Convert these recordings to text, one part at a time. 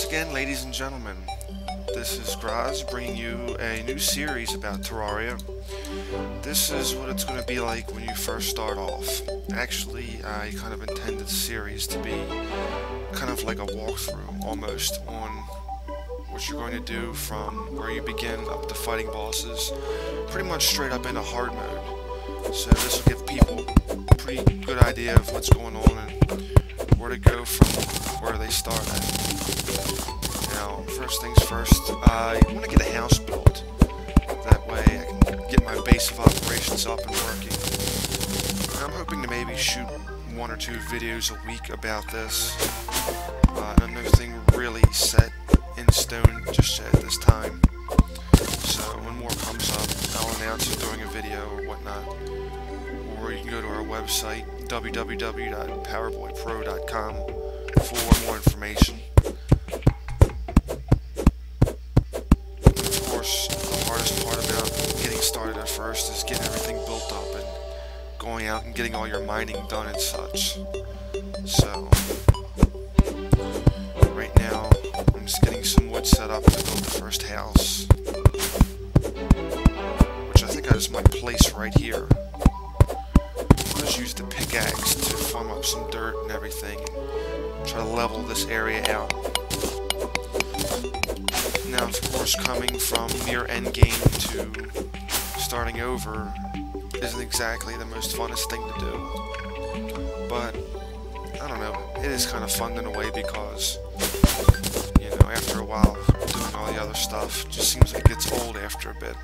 Once again, ladies and gentlemen, this is Graz bringing you a new series about Terraria. This is what it's going to be like when you first start off. Actually, I kind of intended the series to be kind of like a walkthrough, almost, on what you're going to do from where you begin up to fighting bosses, pretty much straight up into hard mode. So this will give people a pretty good idea of what's going on and where to go from where they start at. Now, first things first, I want to get a house built. That way I can get my base of operations up and working. I'm hoping to maybe shoot one or two videos a week about this. www.powerboypro.com for more information. Of course, the hardest part about getting started at first is getting everything built up and going out and getting all your mining done and such. So, right now, I'm just getting some wood set up to build the first house. Which I think I just might place right here. Use the pickaxe to farm up some dirt and everything. And try to level this area out. Now, of course, coming from near endgame to starting over isn't exactly the most funnest thing to do. But, I don't know, it is kind of fun in a way because, you know, after a while doing all the other stuff just seems like it gets old after a bit.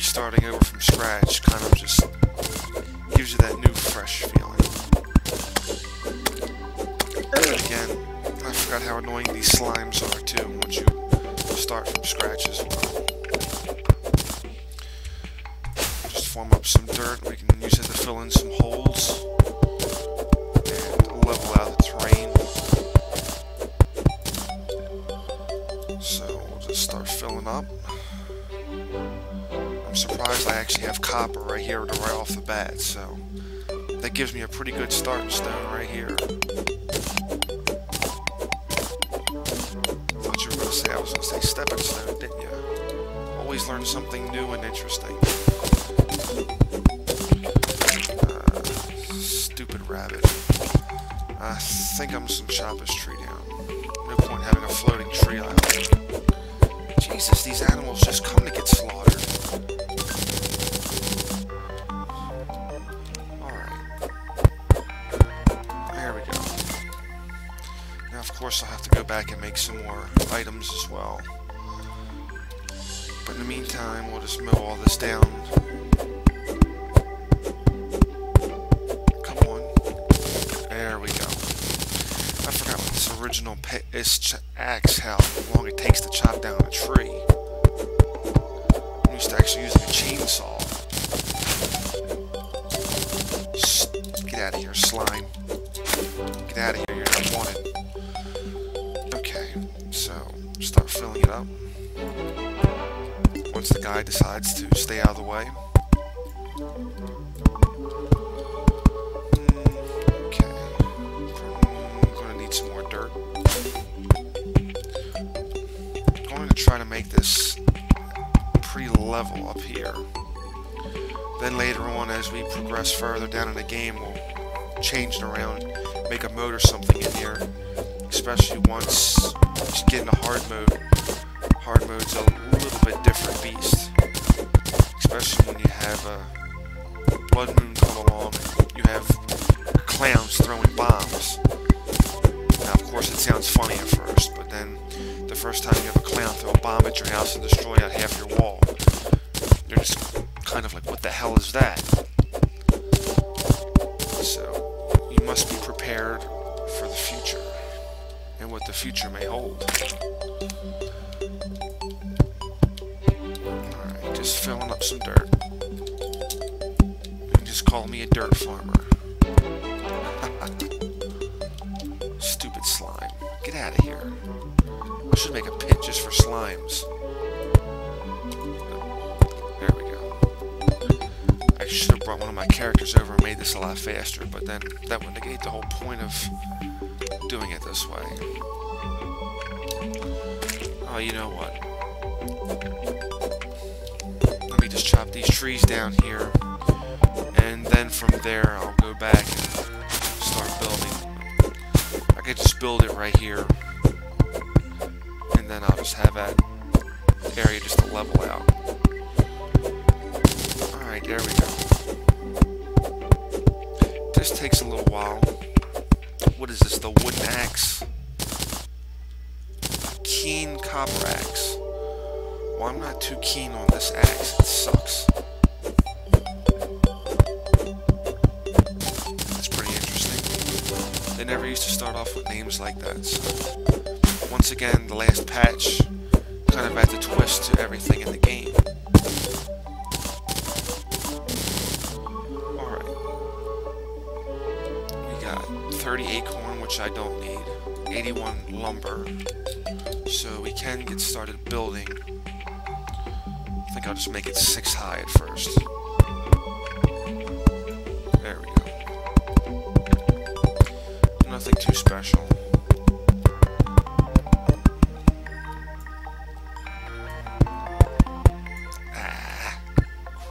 And restarting over from scratch kind of just gives you that new, fresh feeling. And again, I forgot how annoying these slimes are too once you start from scratch as well. Just form up some dirt, we can use it to fill in some holes have copper right here right off the bat, so that gives me a pretty good starting stone right here. Thought you were to say I was to say stepping stone, didn't you? Always learn something new and interesting. Uh, stupid rabbit. I think I'm some chop this tree down. No point having a floating tree island. Jesus, these animals just come to get slaughtered. Back and make some more items as well. But in the meantime, we'll just mow all this down. Come on. There we go. I forgot what this original axe how long it takes to chop down a tree. I'm used to actually using a chainsaw. Decides to stay out of the way. Mm, okay. I'm gonna need some more dirt. Going to try to make this pretty level up here. Then later on, as we progress further down in the game, we'll change it around, make a mode or something in here. Especially once you get into hard mode. Hard mode's a little bit different beast. Especially when you have uh, a Blood Moon come along just filling up some dirt. Can just call me a dirt farmer. Stupid slime. Get out of here. I should make a pit just for slimes. There we go. I should have brought one of my characters over and made this a lot faster, but then that would negate the whole point of doing it this way. Oh, you know what? These trees down here. And then from there, I'll go back and start building. I could just build it right here. And then I'll just have that area just to level out. Alright, there we go. This takes a little while. What is this, the wooden axe? Keen copper axe. Well, I'm not too keen on this axe. It sucks. That's pretty interesting. They never used to start off with names like that, so... Once again, the last patch kind of adds a twist to everything in the game. Alright. We got 30 acorn, which I don't need. 81 lumber. So we can get started building. I think I'll just make it 6 high at first. There we go. Nothing too special. Ah,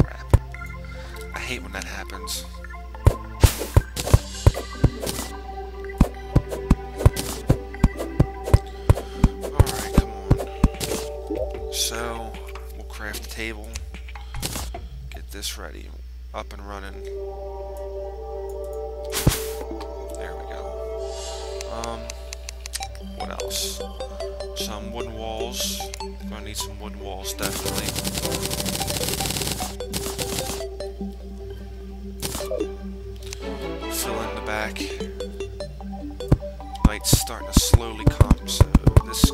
crap. I hate when that happens. Ready. Up and running. There we go. Um, what else? Some wooden walls. Gonna need some wooden walls, definitely. Fill in the back. Night's starting to slowly come, so this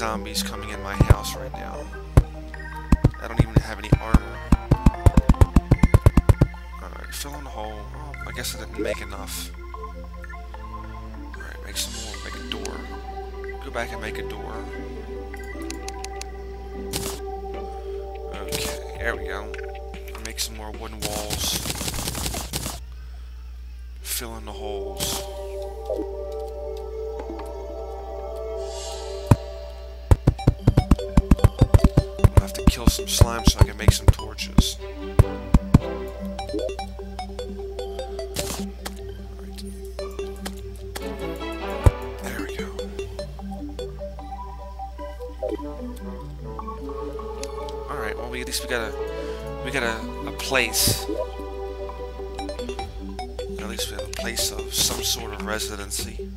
zombies coming in my house right now. I don't even have any armor. Alright, fill in the hole. Oh, I guess I didn't make enough. Alright, make some more. Make a door. Go back and make a door. Okay, there we go. Make some more wooden walls. Fill in the holes. Kill some slime so I can make some torches. Alright. There we go. Alright, well we at least we got a we got a, a place. At least we have a place of some sort of residency.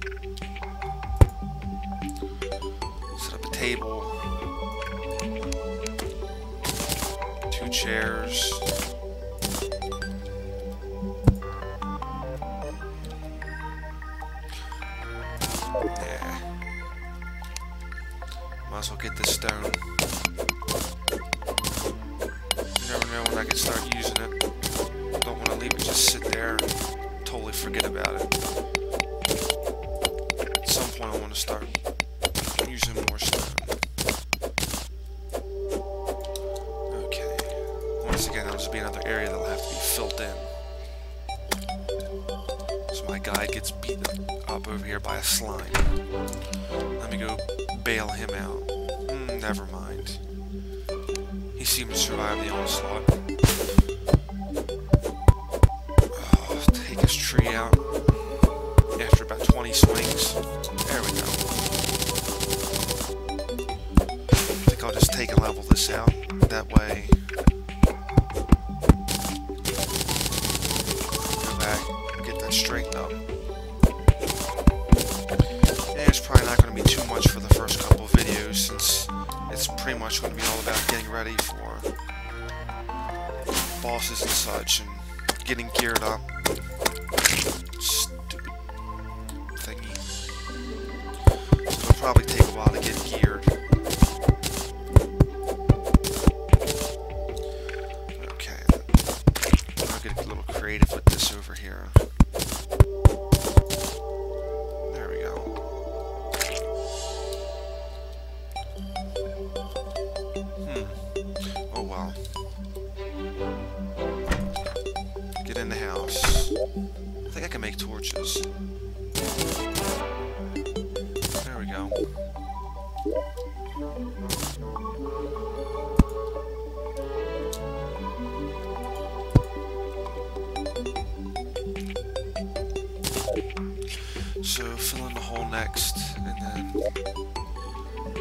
Set up a table. Two be another area that'll have to be filled in. So my guy gets beaten up over here by a slime. Let me go bail him out. Hmm, never mind. He seemed to survive the onslaught. Oh, take his tree out. After about 20 swings. There we go. I think I'll just take and level this out. That way. probably take a while to get geared. Okay. I'll get a little creative with this over here. There we go. Hmm. Oh well. Get in the house. I think I can make torches. So fill in the hole next, and then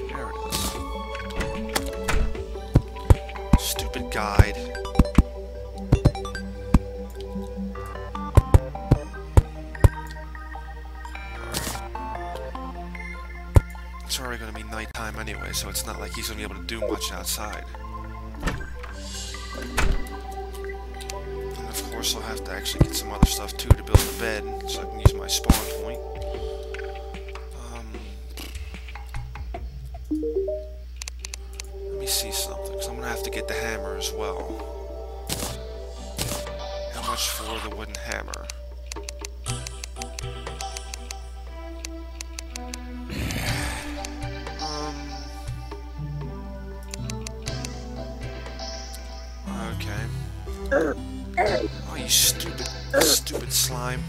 there it is. Stupid guide. Anyway, so it's not like he's going to be able to do much outside. And of course I'll have to actually get some other stuff too to build the bed, so I can use my spawn point. Um, let me see something, because I'm going to have to get the hammer as well. How much for the wooden hammer? Stupid, slime.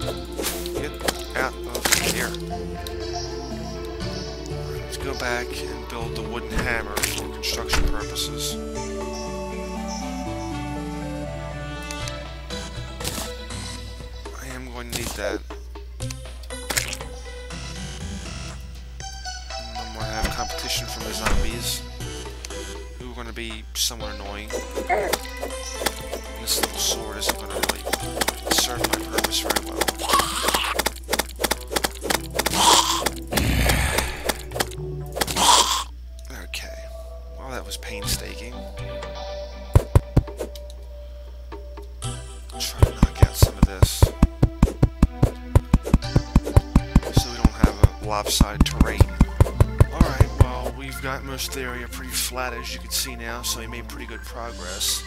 Get out of here. Let's go back and build the wooden hammer for construction purposes. I am going to need that. Going to be somewhat annoying. And this little sword isn't going to really serve my purpose very well. Okay. Well, that was painstaking. Try to knock out some of this. So we don't have a lopsided terrain. Alright, we've got most of the area pretty flat as you can see now, so we made pretty good progress.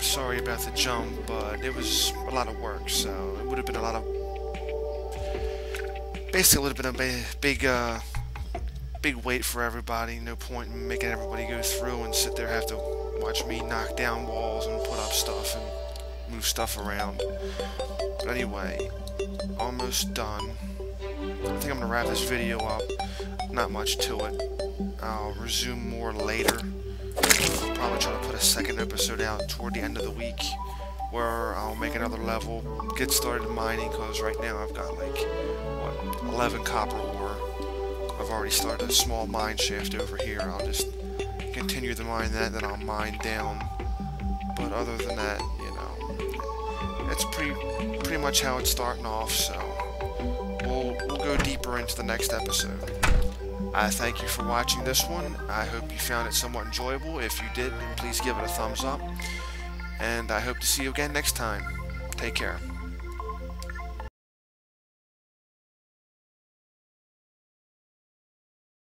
Sorry about the jump, but it was a lot of work, so it would have been a lot of... Basically, it would have been a big, uh, big wait for everybody. No point in making everybody go through and sit there have to watch me knock down walls and put up stuff and move stuff around. But anyway, almost done. I think I'm gonna wrap this video up. Not much to it. I'll resume more later. I'll probably try to put a second episode out toward the end of the week where I'll make another level, get started mining, because right now I've got like, what, 11 copper ore. I've already started a small mine shaft over here. I'll just continue to mine that, then I'll mine down. But other than that, you know, it's pretty, pretty much how it's starting off, so we'll, we'll go deeper into the next episode. I thank you for watching this one. I hope you found it somewhat enjoyable. If you did, please give it a thumbs up. And I hope to see you again next time. Take care.